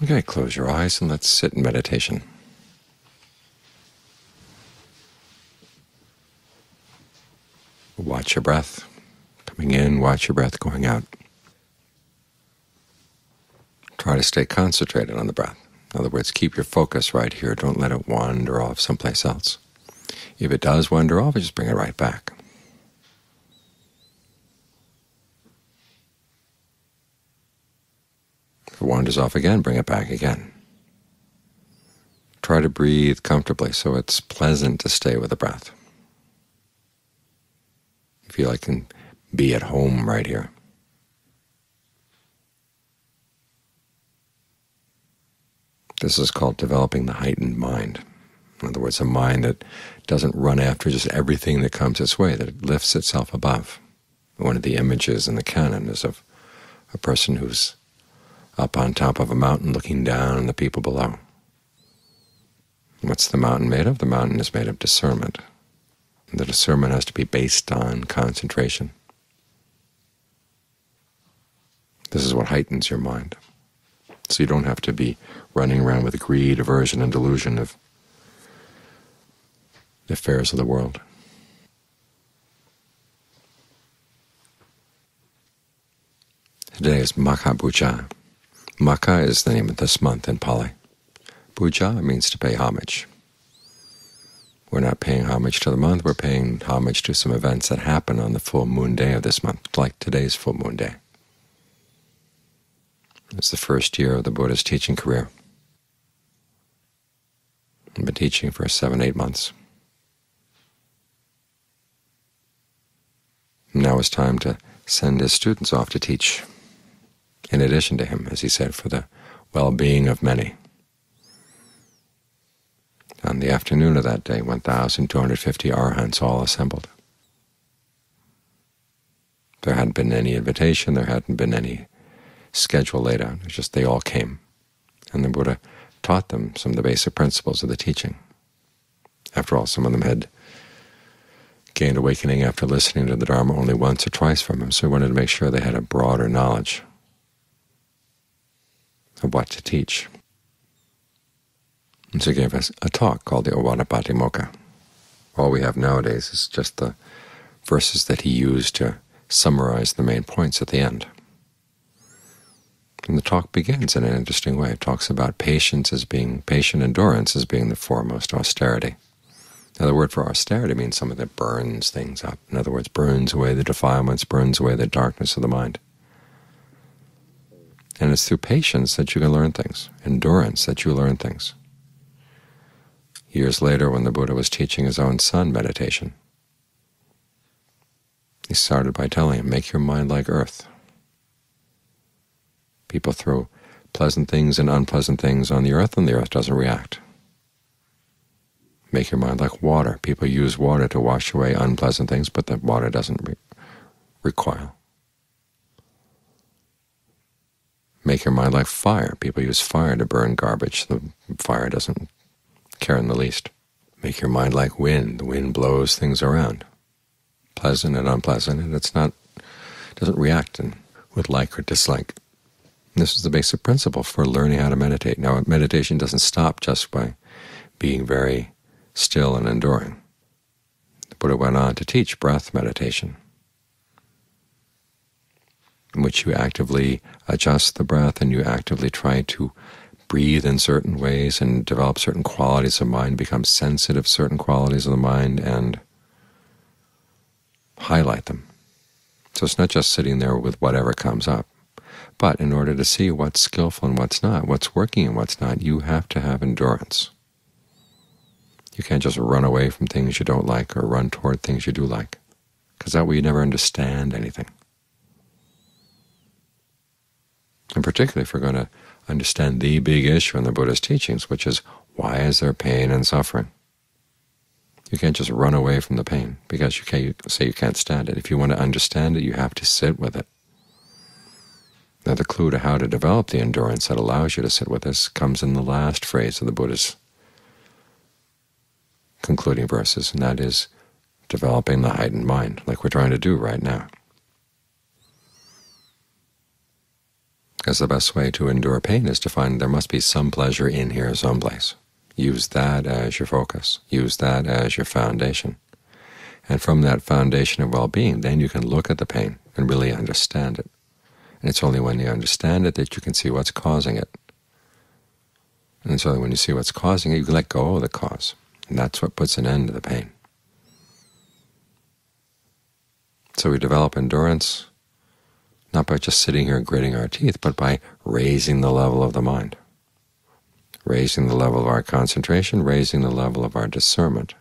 Okay, close your eyes and let's sit in meditation. Watch your breath coming in, watch your breath going out. Try to stay concentrated on the breath. In other words, keep your focus right here. Don't let it wander off someplace else. If it does wander off, just bring it right back. If it wanders off again, bring it back again. Try to breathe comfortably so it's pleasant to stay with the breath. Feel like you can be at home right here. This is called developing the heightened mind. In other words, a mind that doesn't run after just everything that comes its way, that it lifts itself above. One of the images in the canon is of a person who's up on top of a mountain looking down on the people below. What's the mountain made of? The mountain is made of discernment. The discernment has to be based on concentration. This is what heightens your mind. So you don't have to be running around with greed, aversion, and delusion of the affairs of the world. Today is Puja. Magha is the name of this month in Pali. Puja means to pay homage. We're not paying homage to the month, we're paying homage to some events that happen on the full moon day of this month, like today's full moon day. It's the first year of the Buddha's teaching career. I've been teaching for seven, eight months. Now it's time to send his students off to teach, in addition to him, as he said, for the well-being of many. On the afternoon of that day, 1,250 arahants all assembled. There hadn't been any invitation, there hadn't been any schedule laid out. It's just they all came. And the Buddha taught them some of the basic principles of the teaching. After all, some of them had gained awakening after listening to the Dharma only once or twice from him, so he wanted to make sure they had a broader knowledge of what to teach. And so he gave us a talk called the Ovada Patimokkha. All we have nowadays is just the verses that he used to summarize the main points at the end. And the talk begins in an interesting way. It talks about patience as being, patient endurance as being the foremost austerity. Now the word for austerity means something that burns things up. In other words, burns away the defilements, burns away the darkness of the mind. And it's through patience that you can learn things, endurance that you learn things. Years later, when the Buddha was teaching his own son meditation, he started by telling him, make your mind like earth. People throw pleasant things and unpleasant things on the earth, and the earth doesn't react. Make your mind like water. People use water to wash away unpleasant things, but the water doesn't re recoil. Make your mind like fire. People use fire to burn garbage. The fire doesn't care in the least. Make your mind like wind. The wind blows things around, pleasant and unpleasant, and it's not doesn't react with like or dislike. And this is the basic principle for learning how to meditate. Now, meditation doesn't stop just by being very still and enduring. The Buddha went on to teach breath meditation, in which you actively adjust the breath and you actively try to breathe in certain ways and develop certain qualities of mind, become sensitive to certain qualities of the mind, and highlight them. So it's not just sitting there with whatever comes up. But in order to see what's skillful and what's not, what's working and what's not, you have to have endurance. You can't just run away from things you don't like or run toward things you do like, because that way you never understand anything. And particularly if we're going to understand the big issue in the Buddha's teachings, which is why is there pain and suffering? You can't just run away from the pain because you can't say you can't stand it. If you want to understand it, you have to sit with it. Now the clue to how to develop the endurance that allows you to sit with this comes in the last phrase of the Buddha's concluding verses, and that is developing the heightened mind, like we're trying to do right now. Because the best way to endure pain is to find there must be some pleasure in here someplace. Use that as your focus. Use that as your foundation. And from that foundation of well-being, then you can look at the pain and really understand it. And it's only when you understand it that you can see what's causing it. And it's only when you see what's causing it, you can let go of the cause. And that's what puts an end to the pain. So we develop endurance not by just sitting here gritting our teeth, but by raising the level of the mind, raising the level of our concentration, raising the level of our discernment.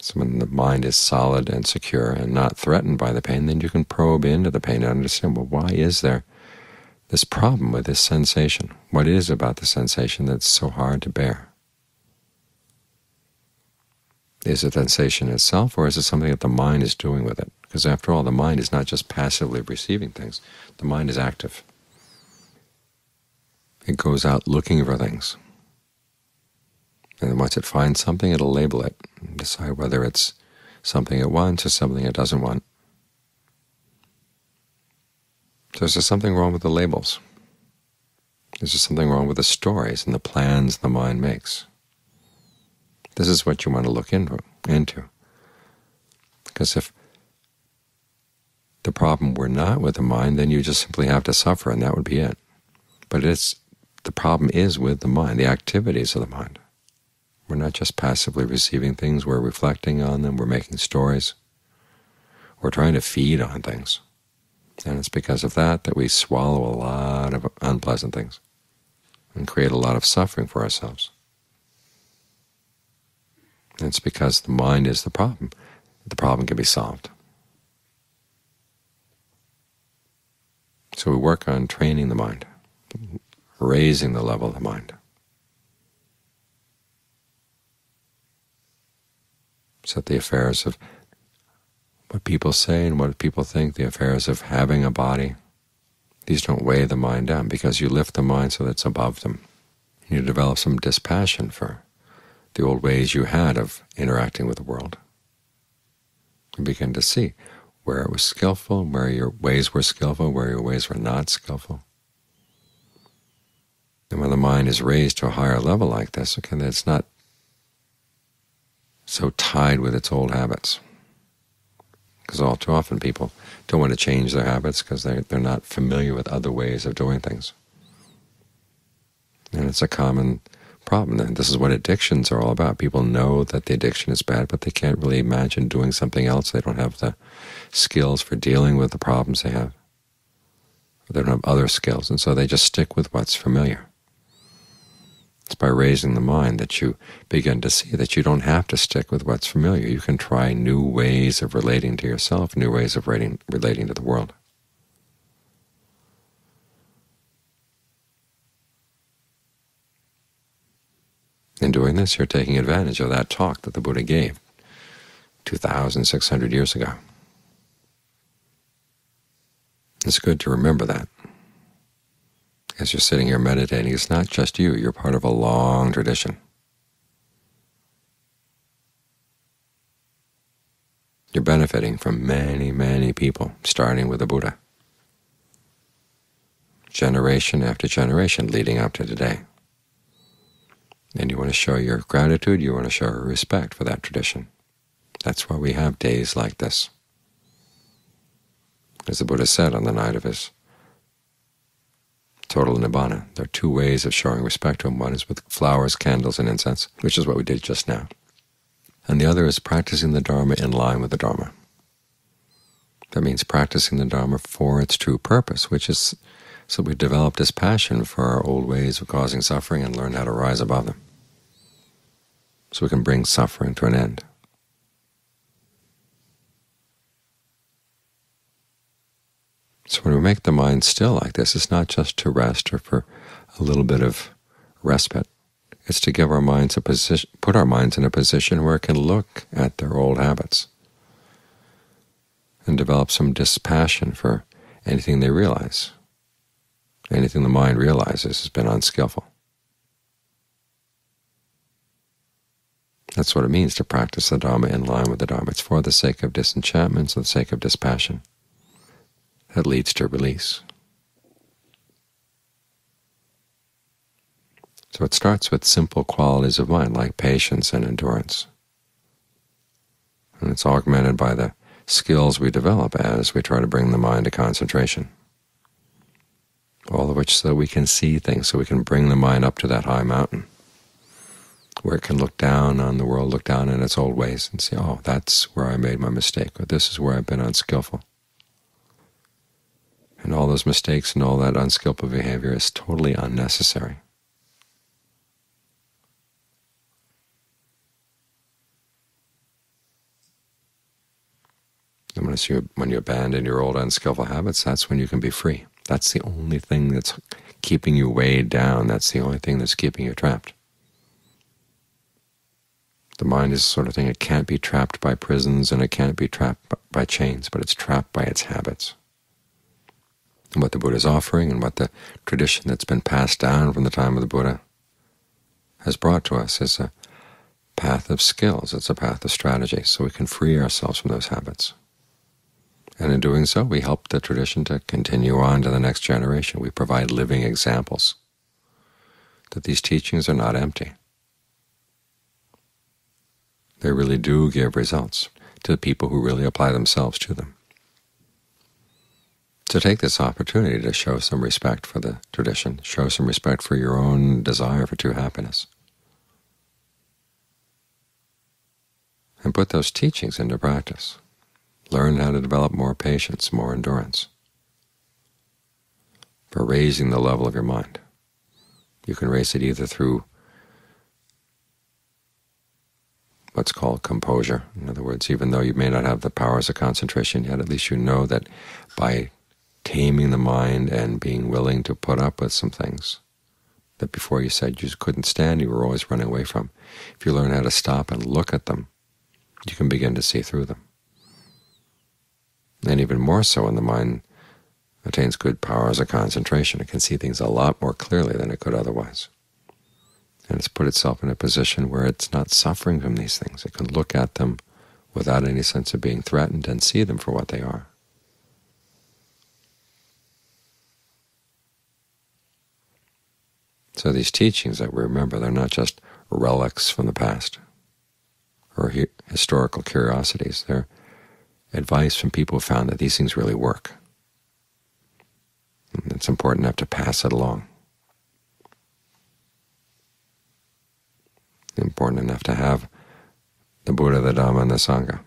So when the mind is solid and secure and not threatened by the pain, then you can probe into the pain and understand, well, why is there this problem with this sensation? What is about the sensation that's so hard to bear? Is it sensation itself, or is it something that the mind is doing with it? Because after all, the mind is not just passively receiving things. The mind is active. It goes out looking for things. And once it finds something, it'll label it and decide whether it's something it wants or something it doesn't want. So is there something wrong with the labels? Is there something wrong with the stories and the plans the mind makes? This is what you want to look into. into. Because if the problem were not with the mind, then you just simply have to suffer, and that would be it. But it's the problem is with the mind, the activities of the mind. We're not just passively receiving things, we're reflecting on them, we're making stories, we're trying to feed on things. And it's because of that that we swallow a lot of unpleasant things and create a lot of suffering for ourselves. It's because the mind is the problem. The problem can be solved. So we work on training the mind, raising the level of the mind. So that the affairs of what people say and what people think, the affairs of having a body, these don't weigh the mind down because you lift the mind so that it's above them. You develop some dispassion for the old ways you had of interacting with the world. You begin to see where it was skillful, where your ways were skillful, where your ways were not skillful. And when the mind is raised to a higher level like this, okay, it's not so tied with its old habits. Because all too often people don't want to change their habits because they're, they're not familiar with other ways of doing things. And it's a common problem. And this is what addictions are all about. People know that the addiction is bad, but they can't really imagine doing something else. They don't have the skills for dealing with the problems they have. They don't have other skills, and so they just stick with what's familiar. It's by raising the mind that you begin to see that you don't have to stick with what's familiar. You can try new ways of relating to yourself, new ways of relating, relating to the world. In doing this, you're taking advantage of that talk that the Buddha gave 2,600 years ago. It's good to remember that. As you're sitting here meditating, it's not just you. You're part of a long tradition. You're benefiting from many, many people, starting with the Buddha, generation after generation leading up to today. And you want to show your gratitude, you want to show respect for that tradition. That's why we have days like this. As the Buddha said on the night of his total nibbana, there are two ways of showing respect to him. One is with flowers, candles, and incense, which is what we did just now. And the other is practicing the Dharma in line with the Dharma. That means practicing the Dharma for its true purpose, which is so we develop dispassion for our old ways of causing suffering and learn how to rise above them so we can bring suffering to an end. So when we make the mind still like this, it's not just to rest or for a little bit of respite. It's to give our minds a position, put our minds in a position where it can look at their old habits and develop some dispassion for anything they realize. Anything the mind realizes has been unskillful. That's what it means to practice the Dharma in line with the Dharma. It's for the sake of disenchantment, for the sake of dispassion. that leads to release. So it starts with simple qualities of mind like patience and endurance. And it's augmented by the skills we develop as we try to bring the mind to concentration. All of which so we can see things, so we can bring the mind up to that high mountain, where it can look down on the world, look down in its old ways, and see, oh, that's where I made my mistake, or this is where I've been unskillful. And all those mistakes and all that unskillful behavior is totally unnecessary. And when you, when you abandon your old unskillful habits, that's when you can be free. That's the only thing that's keeping you weighed down. That's the only thing that's keeping you trapped. The mind is the sort of thing, it can't be trapped by prisons and it can't be trapped by chains, but it's trapped by its habits. And what the Buddha is offering and what the tradition that's been passed down from the time of the Buddha has brought to us is a path of skills. It's a path of strategy, so we can free ourselves from those habits. And in doing so, we help the tradition to continue on to the next generation. We provide living examples that these teachings are not empty. They really do give results to the people who really apply themselves to them. So take this opportunity to show some respect for the tradition, show some respect for your own desire for true happiness, and put those teachings into practice. Learn how to develop more patience, more endurance, for raising the level of your mind. You can raise it either through what's called composure. In other words, even though you may not have the powers of concentration yet, at least you know that by taming the mind and being willing to put up with some things that before you said you couldn't stand, you were always running away from. If you learn how to stop and look at them, you can begin to see through them and even more so when the mind attains good powers of concentration. It can see things a lot more clearly than it could otherwise. And it's put itself in a position where it's not suffering from these things. It can look at them without any sense of being threatened and see them for what they are. So these teachings that we remember, they're not just relics from the past or historical curiosities. They're advice from people who found that these things really work. And it's important enough to pass it along. Important enough to have the Buddha, the Dhamma, and the Sangha.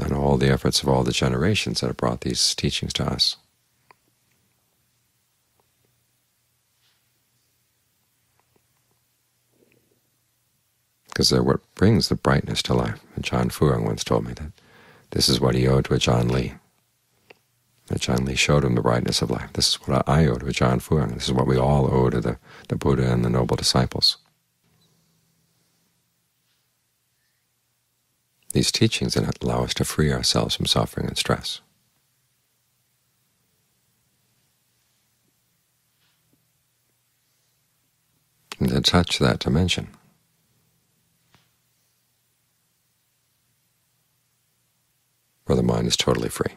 And all the efforts of all the generations that have brought these teachings to us. because they're what brings the brightness to life. And Ajaan Fuang once told me that this is what he owed to Ajaan Lee. Ajaan Lee showed him the brightness of life. This is what I owe to Ajaan Fuang. This is what we all owe to the, the Buddha and the noble disciples. These teachings that allow us to free ourselves from suffering and stress. And to touch that dimension, where the mind is totally free.